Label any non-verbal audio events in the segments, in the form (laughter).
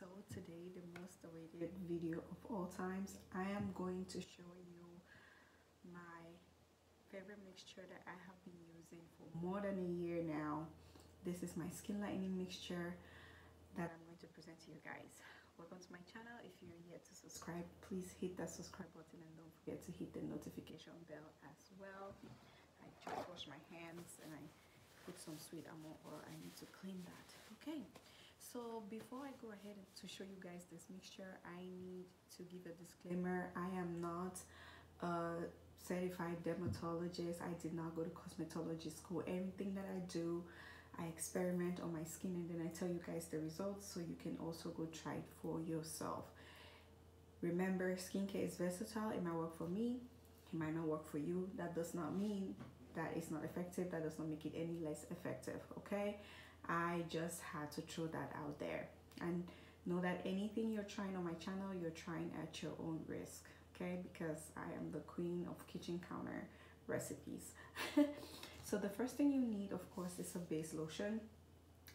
so today the most awaited video of all times i am going to show you my favorite mixture that i have been using for more than a year now. This is my skin lightening mixture that i'm going to present to you guys. Welcome to my channel. If you're yet to subscribe please hit that subscribe button and don't forget to hit the notification bell as well. I just washed my hands and i put some sweet almond oil. I need to clean that. Okay so before i go ahead to show you guys this mixture i need to give a disclaimer. I am not a certified dermatologist. I did not go to cosmetology school. Everything that i do i experiment on my skin and then i tell you guys the results so you can also go try it for yourself. Remember skincare is versatile. It might work for me. It might not work for you. That does not mean that it's not effective. That does not make it any less effective okay I just had to throw that out there and know that anything you're trying on my channel, you're trying at your own risk, okay? Because I am the queen of kitchen counter recipes. (laughs) so the first thing you need, of course, is a base lotion.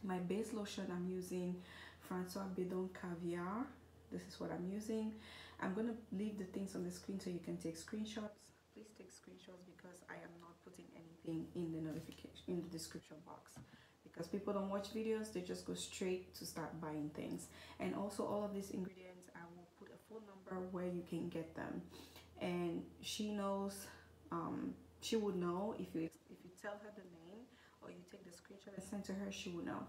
My base lotion, I'm using Francois Bedon Caviar. This is what I'm using. I'm to leave the things on the screen so you can take screenshots. Please take screenshots because I am not putting anything in the notification in the description box because people don't watch videos they just go straight to start buying things. And also all of these ingredients i will put a phone number where you can get them. And she knows um, she would know if you if you tell her the name or you take the screenshot and send to her she will know.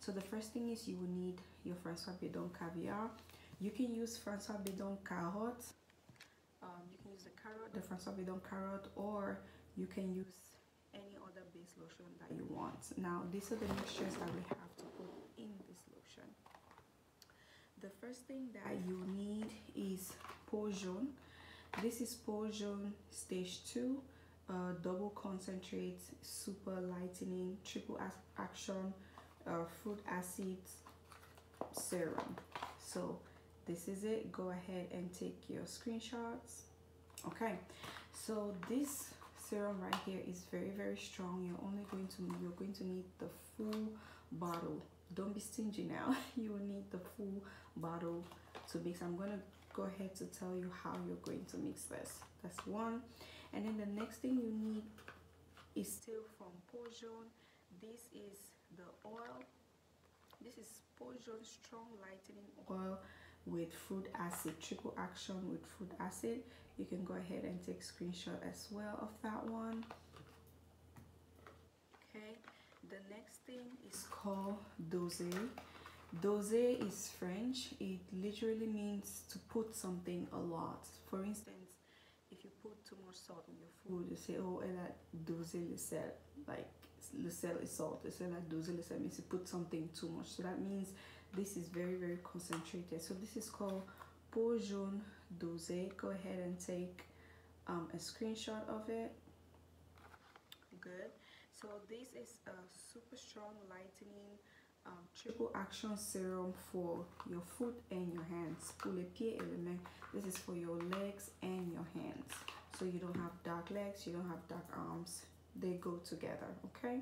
So the first thing is you will need your francois bedon caviar. You can use francois bedon carrot um, you can use the carrot the francois bedon carrot or you can use base lotion that you want. Now these are the mixtures that we have to put in this lotion. The first thing that you need is jaune this is jaune stage 2 uh, double concentrate super lightening triple action uh, fruit acids serum. So this is it. Go ahead and take your screenshots. Okay. So this serum right here is very very strong. You're only going to you're going to need the full bottle. Don't be stingy now. (laughs) You will need the full bottle to mix. I'm going to go ahead to tell you how you're going to mix this. That's one. And then the next thing you need is still from Jaune this is the oil. This is Jaune strong lightening oil with fruit acid triple action with fruit acid you can go ahead and take screenshot as well of that one. Okay the next thing is called dose dose is french. It literally means to put something a lot. For instance if you put too much salt in your food you say oh elle a dosé le sel like le sel is salt. So like dosé le sel means you put something too much. So that means this is very very concentrated. So this is called peau jaune go ahead and take um, a screenshot of it. Good. So this is a super strong lightening um, triple action serum for your foot and your hands. Pour les pieds et les mains. This is for your legs and your hands. So you don't have dark legs you don't have dark arms. They go together okay?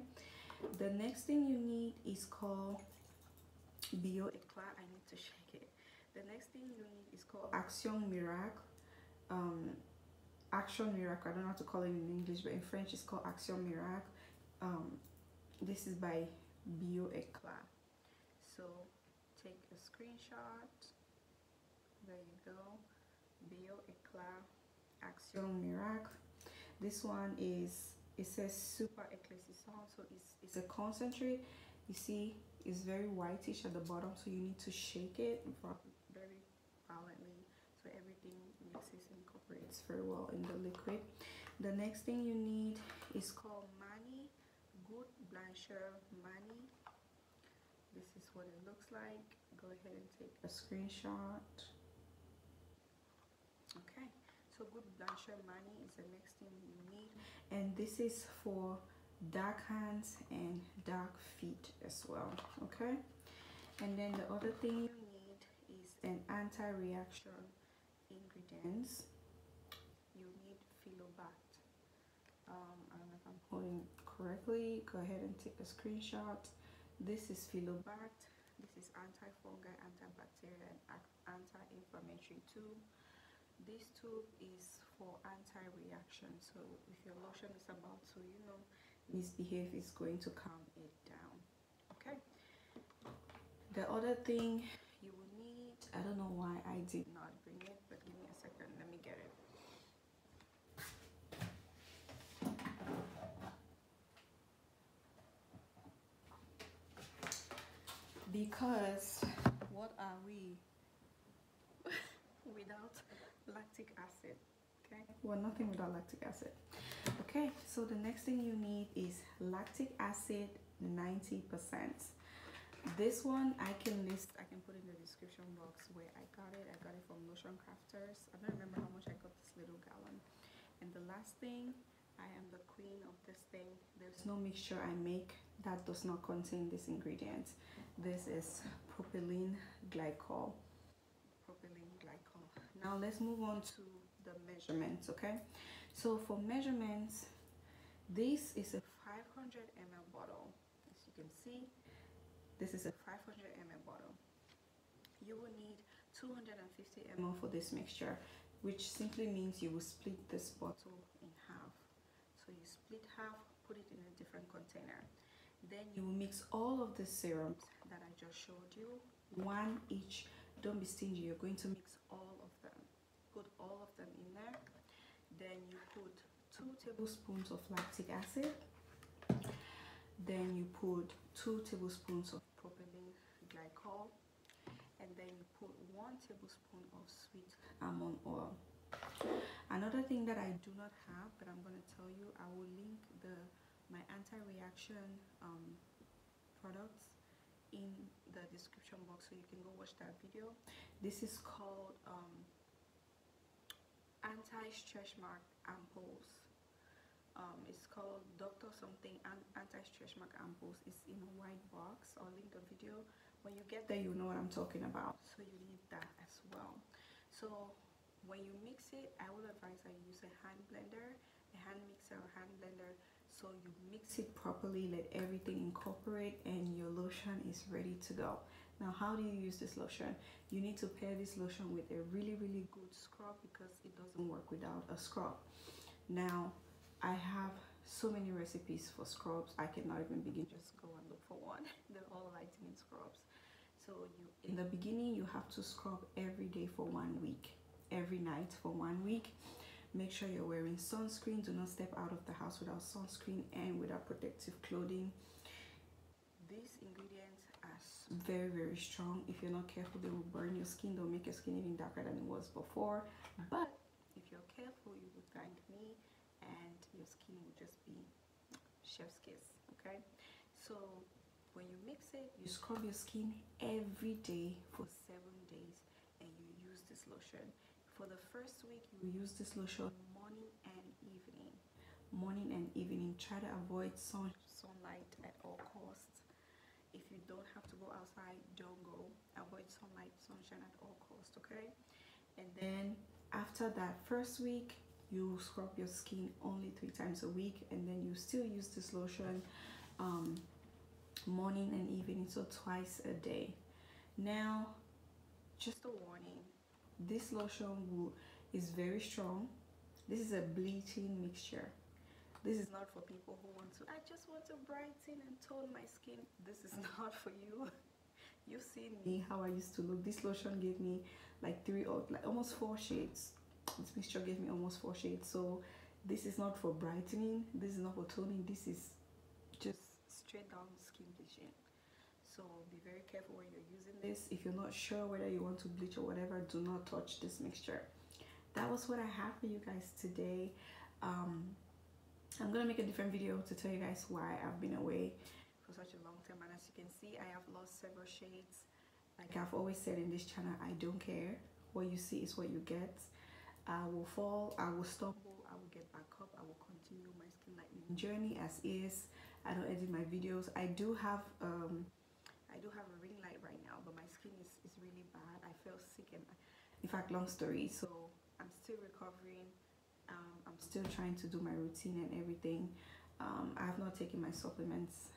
The next thing you need is called bio eclat. I need to shake it. The next thing you need is action miracle um, action miracle i don't know how to call it in english but in french it's called action miracle um, this is by bio eclat so take a screenshot. There you go. Bio eclat action miracle this one is it says super éclaircissant so it's, it's a concentrate. You see it's very whitish at the bottom so you need to shake it very violently so everything mixes very well in the liquid. The next thing you need is called mani good blancheur mani this is what it looks like. Go ahead and take a screenshot. Okay so good blancher mani is the next thing you need. And this is for dark hands and dark feet as well okay? And then the other thing you need is an anti-reaction ingredients you need Philobat um, I don't know if I'm holding correctly go ahead and take a screenshot. This is Philobat this is anti-fungal antibacterial and anti-inflammatory tube. This tube is for anti-reaction. So if your lotion is about to you know misbehave it's going to calm it down. Okay? The other thing you will need i don't know why i did not bring it but give me a second let me get it because what are we? (laughs) Without lactic acid okay? Well nothing without lactic acid. Okay so the next thing you need is lactic acid 90 percent. This one i can list i can put in the description box where i got it. I got it from lotion crafters. I don't remember how much i got this little gallon. And the last thing i am the queen of this thing. There's no mixture i make that does not contain this ingredient this is propylene glycol. Propylene glycol. Now let's move on to the measurements okay? So for measurements this is a 500 ml bottle. As you can see this is a 500 ml bottle. You will need 250 ml for this mixture which simply means you will split this bottle in half. So you split half put it in a different container then you mix all of the serums that I just showed you one each. Don't be stingy you're going to mix all of them. Put all of them in there. Then you put two tablespoons of lactic acid. Then you put two tablespoons of propylene glycol. And then you put one tablespoon of sweet almond oil. Another thing that I do not have but I'm going to tell you I will link the my anti-reaction um, products in the description box so you can go watch that video. This is called um, anti-stretch mark ampoules um, it's called Dr. something anti-stretch mark ampoules it's in a white box. I'll link the video. When you get there you know what I'm talking about. So you need that as well. So when you mix it I will advise that you use a hand blender a hand mixer or hand blender so you mix it properly let everything incorporate and your lotion is ready to go. Now how do you use this lotion? You need to pair this lotion with a really really good scrub because it doesn't work without a scrub. Now i have so many recipes for scrubs i cannot even begin. Just go and look for one. (laughs) They're all lightening scrubs. So you in the beginning you have to scrub every day for one week. Every night for one week make sure you're wearing sunscreen. Do not step out of the house without sunscreen and without protective clothing. These ingredients are very very strong. If you're not careful they will burn your skin. They'll make your skin even darker than it was before. But if you're careful you will thank me and your skin will just be chef's kiss okay? So when you mix it you scrub your skin every day for seven days and you use this lotion for the first week you use this lotion morning and evening. Morning and evening try to avoid sun sunlight at all costs. If you don't have to go outside don't go. Avoid sunlight sunshine at all costs okay? And then after that first week you scrub your skin only three times a week and then you still use this lotion um, morning and evening so twice a day. Now just a warning this lotion will, is very strong. This is a bleaching mixture. This is not for people who want to i just want to brighten and tone my skin. This is (laughs) not for you. You've seen me how i used to look. This lotion gave me like three or like almost four shades. This mixture gave me almost four shades. So this is not for brightening. This is not for toning. This is just straight down so be very careful when you're using this. If you're not sure whether you want to bleach or whatever do not touch this mixture. That was what i have for you guys today. Um, i'm gonna make a different video to tell you guys why i've been away for such a long time. And as you can see i have lost several shades. Like i've always said in this channel i don't care. What you see is what you get. I will fall i will stumble i will get back up i will continue my skin lightening journey as is. I don't edit my videos. I do have um I do have a ring light right now, but my skin is, is really bad. I feel sick and in fact, long story. So I'm still recovering. Um, I'm still trying to do my routine and everything. Um, I have not taken my supplements.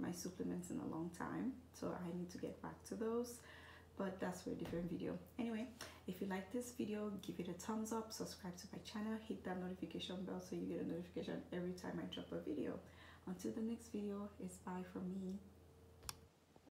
My supplements in a long time so I need to get back to those but that's for a different video anyway if you like this video give it a thumbs up subscribe to my channel hit that notification bell so you get a notification every time I drop a video until the next video it's bye from me